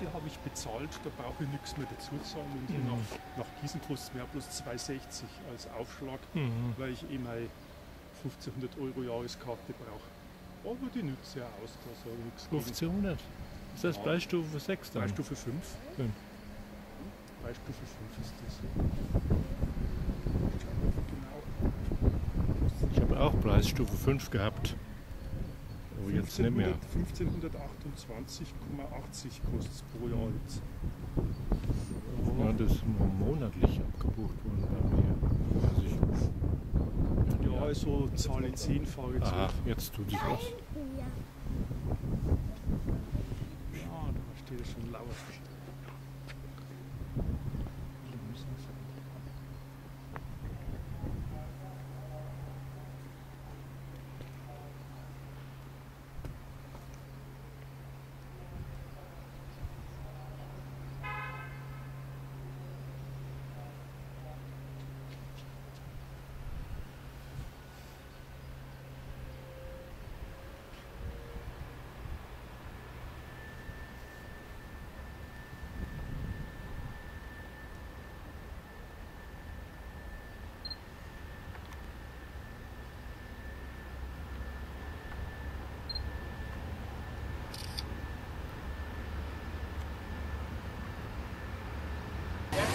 Karte habe ich bezahlt, da brauche ich nichts mehr dazu zahlen. Und Mhm. nach, nach Gießen kostet es mir bloß 2,60 als Aufschlag, Mhm. weil ich eh meine 1500 Euro Jahreskarte brauche. Aber die nützt ja aus, da sage ich nichts gegen. 1500. Ist das Ja. Preisstufe 6 dann? Preisstufe 5. Fünf. Preisstufe 5 ist das. Ich habe auch Preisstufe 5 gehabt. Aber jetzt nicht mehr. 1528,80 kostet es pro Jahr jetzt. Ja, das ist mo- monatlich abgebucht worden bei mir. Weiß ich. Ja, also zahle ich 10, fahre ich Aha, zurück. jetzt tut sich was. Ja, da steht ja schon laut.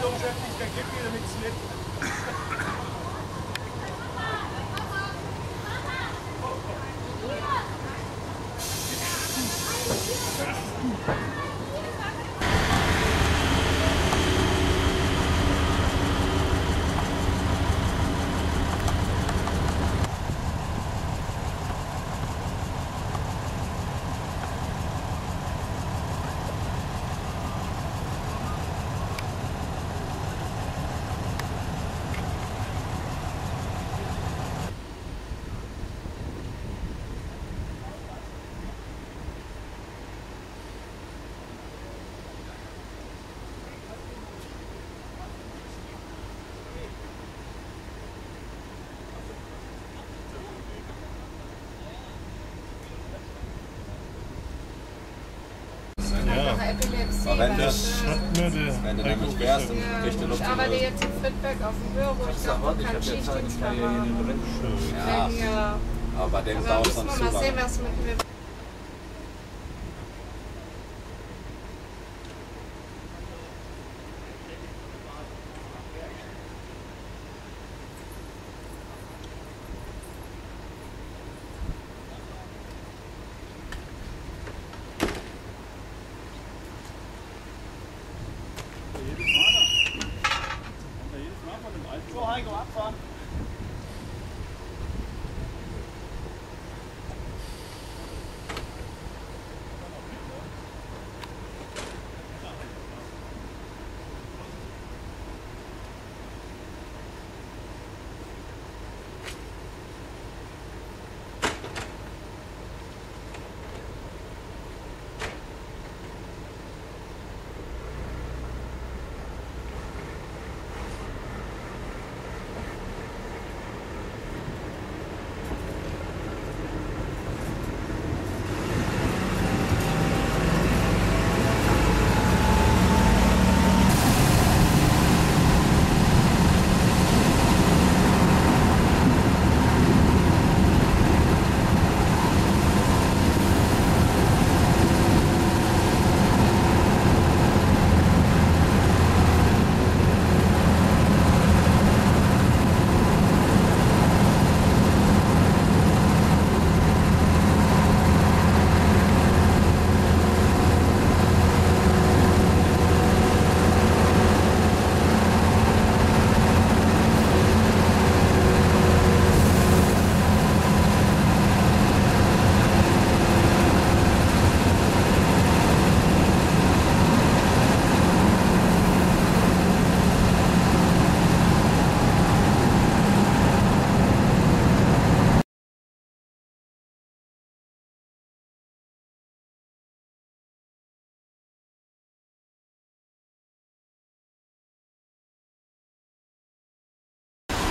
Ja, Epilepsie. Aber wenn weil mir der Wenn du nämlich wärst und ja, kriegst du Luft ich arbeite jetzt in Friedberg auf dem Büro, ich glaube, man kann Schichtdienst machen. Ja, Wenn, aber bei dem dauert es müssen dann wir zu mal sehen, lange. was mit mir triangle up front.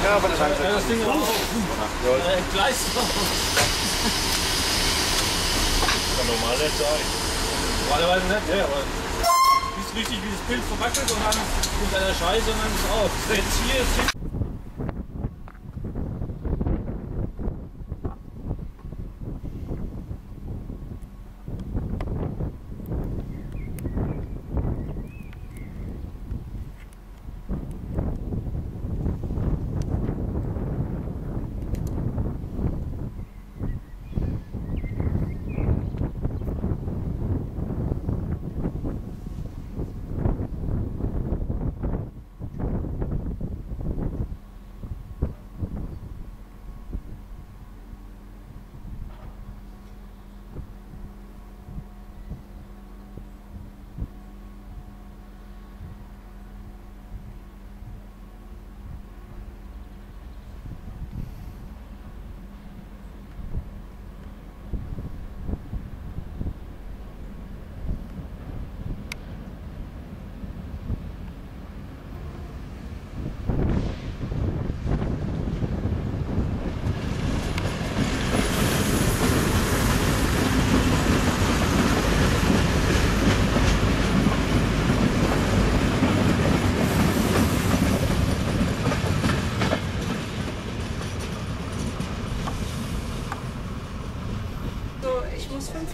Ja, aber das heißt, das Ding raus. Äh, Gleis kann normal nicht sein. Normalerweise nicht, ja, aber ist wichtig, wie das Bild verwackelt und dann kommt einer Scheiße und dann ist es auf. Jetzt hier ist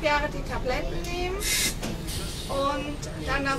fünf Jahre die Tabletten nehmen und dann auf